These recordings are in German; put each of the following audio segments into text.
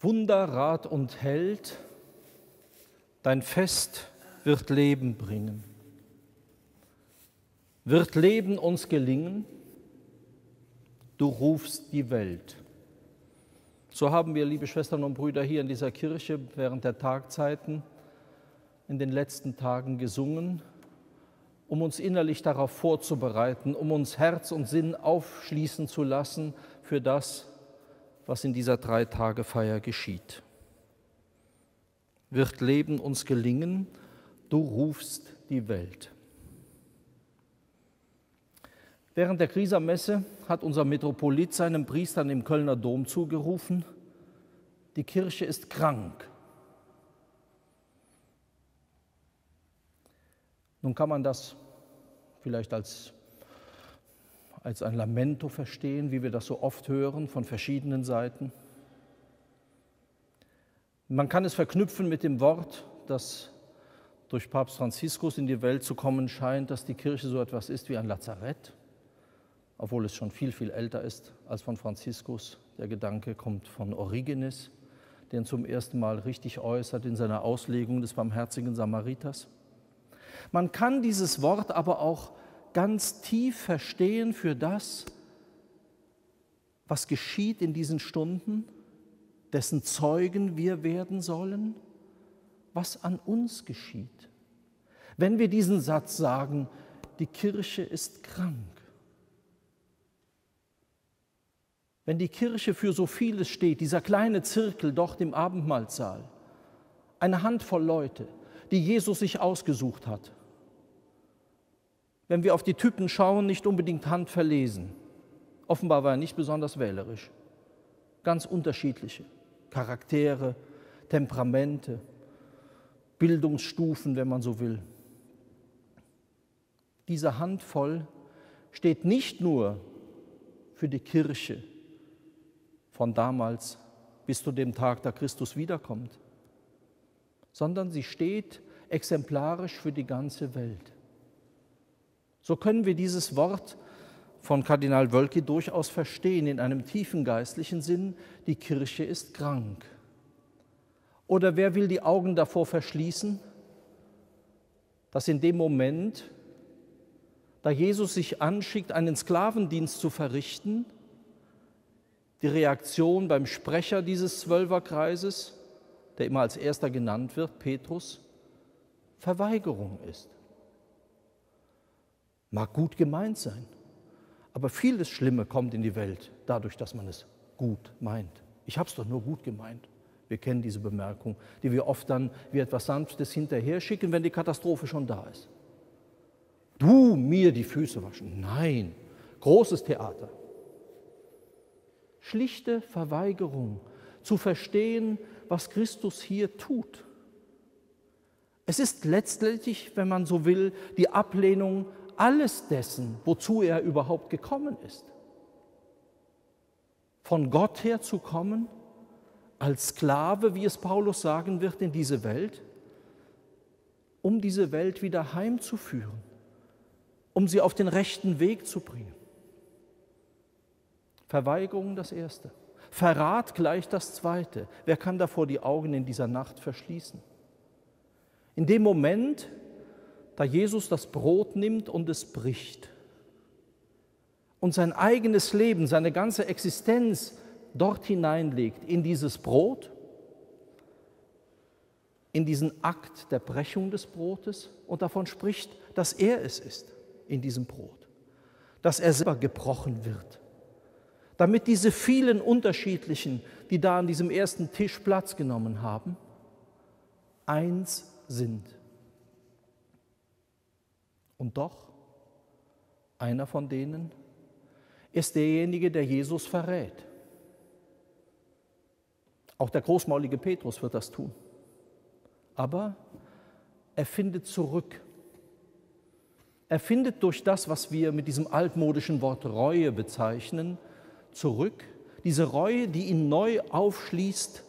Wunder, Rat und Held, dein Fest wird Leben bringen. Wird Leben uns gelingen? Du rufst die Welt. So haben wir, liebe Schwestern und Brüder, hier in dieser Kirche während der Tagzeiten in den letzten Tagen gesungen, um uns innerlich darauf vorzubereiten, um uns Herz und Sinn aufschließen zu lassen für das, was in dieser Drei-Tage-Feier geschieht. Wird Leben uns gelingen, du rufst die Welt. Während der Krisermesse hat unser Metropolit seinen Priestern im Kölner Dom zugerufen, die Kirche ist krank. Nun kann man das vielleicht als als ein Lamento verstehen, wie wir das so oft hören von verschiedenen Seiten. Man kann es verknüpfen mit dem Wort, das durch Papst Franziskus in die Welt zu kommen scheint, dass die Kirche so etwas ist wie ein Lazarett, obwohl es schon viel, viel älter ist als von Franziskus. Der Gedanke kommt von Origenes, den zum ersten Mal richtig äußert in seiner Auslegung des barmherzigen Samariters. Man kann dieses Wort aber auch ganz tief verstehen für das, was geschieht in diesen Stunden, dessen Zeugen wir werden sollen, was an uns geschieht. Wenn wir diesen Satz sagen, die Kirche ist krank. Wenn die Kirche für so vieles steht, dieser kleine Zirkel dort im Abendmahlsaal, eine Handvoll Leute, die Jesus sich ausgesucht hat, wenn wir auf die Typen schauen, nicht unbedingt handverlesen. Offenbar war er nicht besonders wählerisch. Ganz unterschiedliche Charaktere, Temperamente, Bildungsstufen, wenn man so will. Diese Handvoll steht nicht nur für die Kirche von damals bis zu dem Tag, da Christus wiederkommt, sondern sie steht exemplarisch für die ganze Welt. So können wir dieses Wort von Kardinal Wölki durchaus verstehen in einem tiefen geistlichen Sinn, die Kirche ist krank. Oder wer will die Augen davor verschließen, dass in dem Moment, da Jesus sich anschickt, einen Sklavendienst zu verrichten, die Reaktion beim Sprecher dieses Zwölferkreises, der immer als erster genannt wird, Petrus, Verweigerung ist. Mag gut gemeint sein, aber vieles Schlimme kommt in die Welt dadurch, dass man es gut meint. Ich habe es doch nur gut gemeint. Wir kennen diese Bemerkung, die wir oft dann wie etwas Sanftes hinterher schicken, wenn die Katastrophe schon da ist. Du mir die Füße waschen. Nein, großes Theater. Schlichte Verweigerung zu verstehen, was Christus hier tut. Es ist letztlich, wenn man so will, die Ablehnung alles dessen, wozu er überhaupt gekommen ist. Von Gott her zu kommen, als Sklave, wie es Paulus sagen wird, in diese Welt, um diese Welt wieder heimzuführen, um sie auf den rechten Weg zu bringen. Verweigerung das Erste. Verrat gleich das Zweite. Wer kann davor die Augen in dieser Nacht verschließen? In dem Moment, da Jesus das Brot nimmt und es bricht und sein eigenes Leben, seine ganze Existenz dort hineinlegt, in dieses Brot, in diesen Akt der Brechung des Brotes und davon spricht, dass er es ist in diesem Brot, dass er selber gebrochen wird, damit diese vielen unterschiedlichen, die da an diesem ersten Tisch Platz genommen haben, eins sind. Und doch, einer von denen ist derjenige, der Jesus verrät. Auch der großmaulige Petrus wird das tun. Aber er findet zurück. Er findet durch das, was wir mit diesem altmodischen Wort Reue bezeichnen, zurück. Diese Reue, die ihn neu aufschließt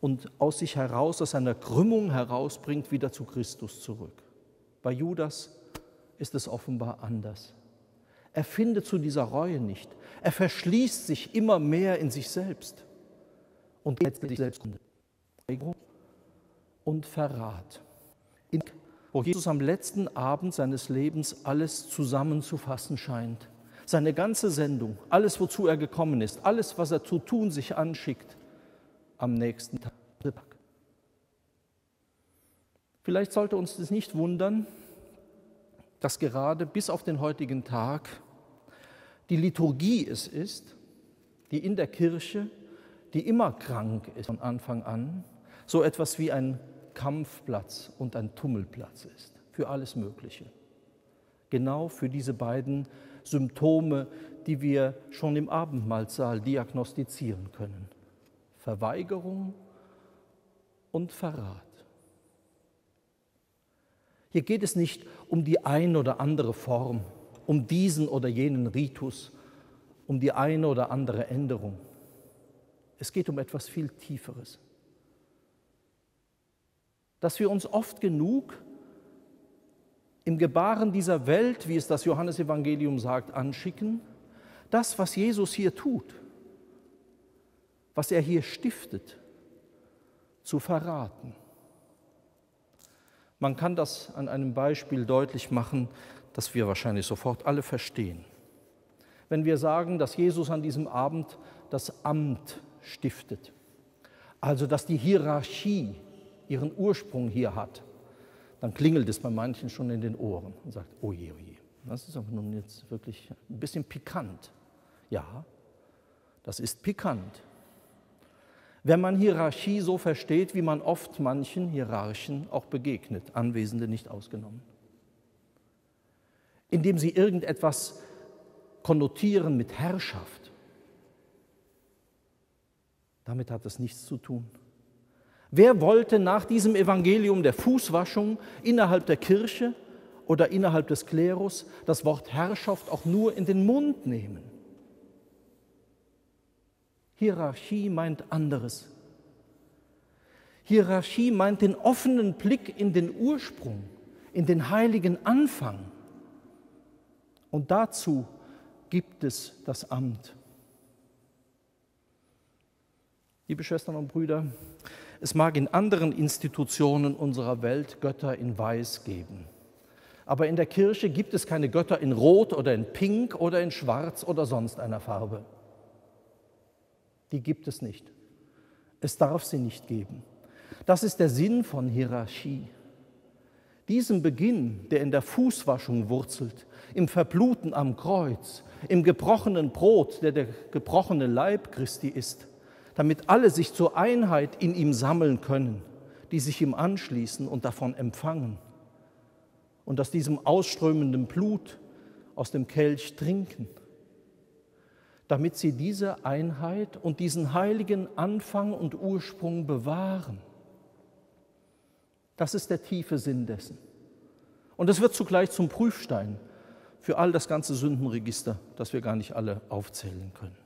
und aus sich heraus, aus seiner Krümmung herausbringt, wieder zu Christus zurück. Bei Judas ist es offenbar anders. Er findet zu dieser Reue nicht. Er verschließt sich immer mehr in sich selbst und letztlich Selbstkunde und Verrat. In, wo Jesus am letzten Abend seines Lebens alles zusammenzufassen scheint. Seine ganze Sendung, alles, wozu er gekommen ist, alles, was er zu tun sich anschickt, am nächsten Tag. Vielleicht sollte uns das nicht wundern, dass gerade bis auf den heutigen Tag die Liturgie es ist, die in der Kirche, die immer krank ist von Anfang an, so etwas wie ein Kampfplatz und ein Tummelplatz ist für alles Mögliche. Genau für diese beiden Symptome, die wir schon im Abendmahlsaal diagnostizieren können. Verweigerung und Verrat. Hier geht es nicht um die ein oder andere Form, um diesen oder jenen Ritus, um die eine oder andere Änderung. Es geht um etwas viel Tieferes. Dass wir uns oft genug im Gebaren dieser Welt, wie es das Johannesevangelium sagt, anschicken, das, was Jesus hier tut, was er hier stiftet, zu verraten. Man kann das an einem Beispiel deutlich machen, das wir wahrscheinlich sofort alle verstehen. Wenn wir sagen, dass Jesus an diesem Abend das Amt stiftet, also dass die Hierarchie ihren Ursprung hier hat, dann klingelt es bei manchen schon in den Ohren und sagt, oje, oje, das ist aber nun jetzt wirklich ein bisschen pikant. Ja, das ist pikant. Wenn man Hierarchie so versteht, wie man oft manchen Hierarchen auch begegnet, Anwesende nicht ausgenommen. Indem sie irgendetwas konnotieren mit Herrschaft. Damit hat es nichts zu tun. Wer wollte nach diesem Evangelium der Fußwaschung innerhalb der Kirche oder innerhalb des Klerus das Wort Herrschaft auch nur in den Mund nehmen? Hierarchie meint anderes. Hierarchie meint den offenen Blick in den Ursprung, in den heiligen Anfang. Und dazu gibt es das Amt. Liebe Schwestern und Brüder, es mag in anderen Institutionen unserer Welt Götter in Weiß geben. Aber in der Kirche gibt es keine Götter in Rot oder in Pink oder in Schwarz oder sonst einer Farbe die gibt es nicht. Es darf sie nicht geben. Das ist der Sinn von Hierarchie. Diesem Beginn, der in der Fußwaschung wurzelt, im Verbluten am Kreuz, im gebrochenen Brot, der der gebrochene Leib Christi ist, damit alle sich zur Einheit in ihm sammeln können, die sich ihm anschließen und davon empfangen und aus diesem ausströmenden Blut aus dem Kelch trinken damit sie diese Einheit und diesen heiligen Anfang und Ursprung bewahren. Das ist der tiefe Sinn dessen. Und es wird zugleich zum Prüfstein für all das ganze Sündenregister, das wir gar nicht alle aufzählen können.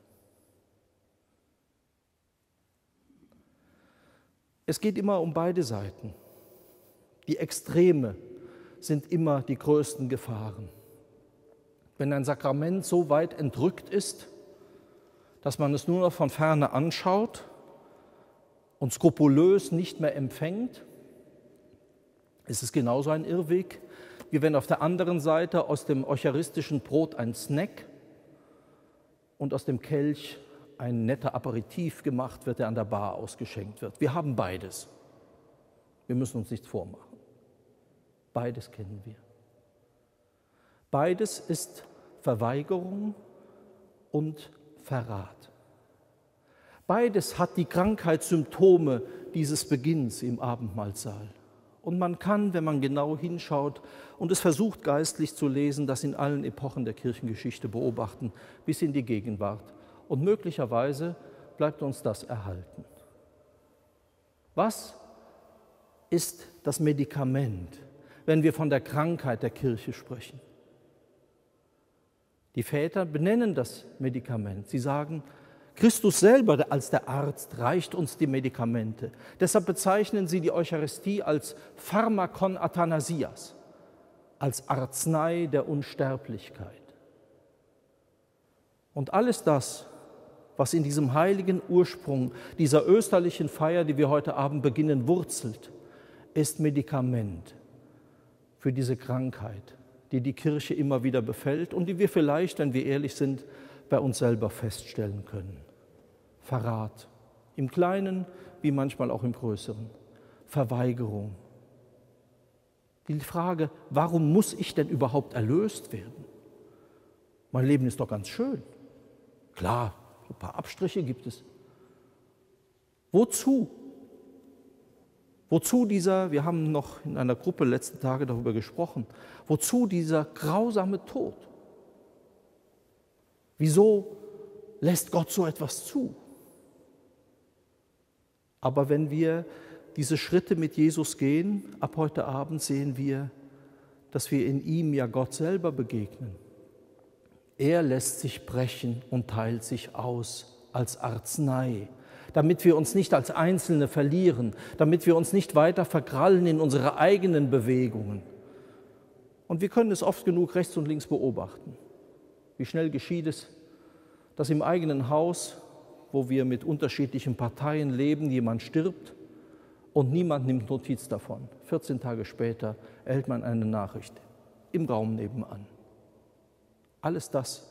Es geht immer um beide Seiten. Die Extreme sind immer die größten Gefahren. Wenn ein Sakrament so weit entrückt ist, dass man es nur noch von ferne anschaut und skrupulös nicht mehr empfängt, ist es genauso ein Irrweg, wie wenn auf der anderen Seite aus dem eucharistischen Brot ein Snack und aus dem Kelch ein netter Aperitif gemacht wird, der an der Bar ausgeschenkt wird. Wir haben beides. Wir müssen uns nichts vormachen. Beides kennen wir. Beides ist Verweigerung und Verrat. Beides hat die Krankheitssymptome dieses Beginns im Abendmahlsaal. Und man kann, wenn man genau hinschaut und es versucht geistlich zu lesen, das in allen Epochen der Kirchengeschichte beobachten, bis in die Gegenwart. Und möglicherweise bleibt uns das erhalten. Was ist das Medikament, wenn wir von der Krankheit der Kirche sprechen? Die Väter benennen das Medikament. Sie sagen, Christus selber als der Arzt reicht uns die Medikamente. Deshalb bezeichnen sie die Eucharistie als Pharmakon Athanasias, als Arznei der Unsterblichkeit. Und alles das, was in diesem heiligen Ursprung dieser österlichen Feier, die wir heute Abend beginnen, wurzelt, ist Medikament für diese Krankheit, die die Kirche immer wieder befällt und die wir vielleicht, wenn wir ehrlich sind, bei uns selber feststellen können. Verrat, im Kleinen wie manchmal auch im Größeren. Verweigerung. Die Frage, warum muss ich denn überhaupt erlöst werden? Mein Leben ist doch ganz schön. Klar, ein paar Abstriche gibt es. Wozu? Wozu dieser, wir haben noch in einer Gruppe letzten Tage darüber gesprochen, wozu dieser grausame Tod? Wieso lässt Gott so etwas zu? Aber wenn wir diese Schritte mit Jesus gehen, ab heute Abend sehen wir, dass wir in ihm ja Gott selber begegnen. Er lässt sich brechen und teilt sich aus als Arznei, damit wir uns nicht als Einzelne verlieren, damit wir uns nicht weiter verkrallen in unsere eigenen Bewegungen. Und wir können es oft genug rechts und links beobachten. Wie schnell geschieht es, dass im eigenen Haus wo wir mit unterschiedlichen Parteien leben, jemand stirbt und niemand nimmt Notiz davon. 14 Tage später erhält man eine Nachricht im Raum nebenan. Alles das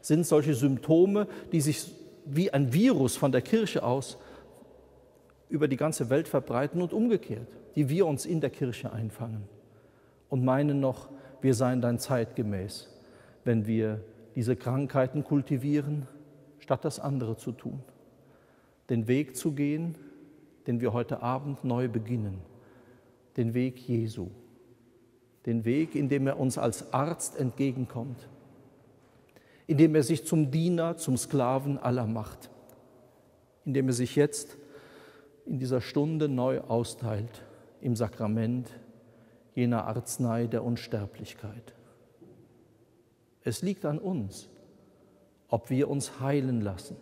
sind solche Symptome, die sich wie ein Virus von der Kirche aus über die ganze Welt verbreiten und umgekehrt, die wir uns in der Kirche einfangen und meinen noch, wir seien dann zeitgemäß, wenn wir diese Krankheiten kultivieren, statt das andere zu tun. Den Weg zu gehen, den wir heute Abend neu beginnen. Den Weg Jesu. Den Weg, in dem er uns als Arzt entgegenkommt. In dem er sich zum Diener, zum Sklaven aller macht. In dem er sich jetzt in dieser Stunde neu austeilt im Sakrament jener Arznei der Unsterblichkeit. Es liegt an uns, ob wir uns heilen lassen,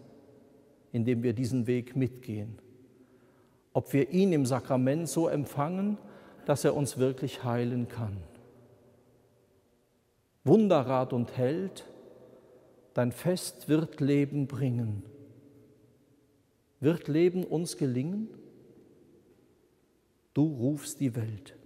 indem wir diesen Weg mitgehen, ob wir ihn im Sakrament so empfangen, dass er uns wirklich heilen kann. Wunderrat und Held, dein Fest wird Leben bringen. Wird Leben uns gelingen? Du rufst die Welt.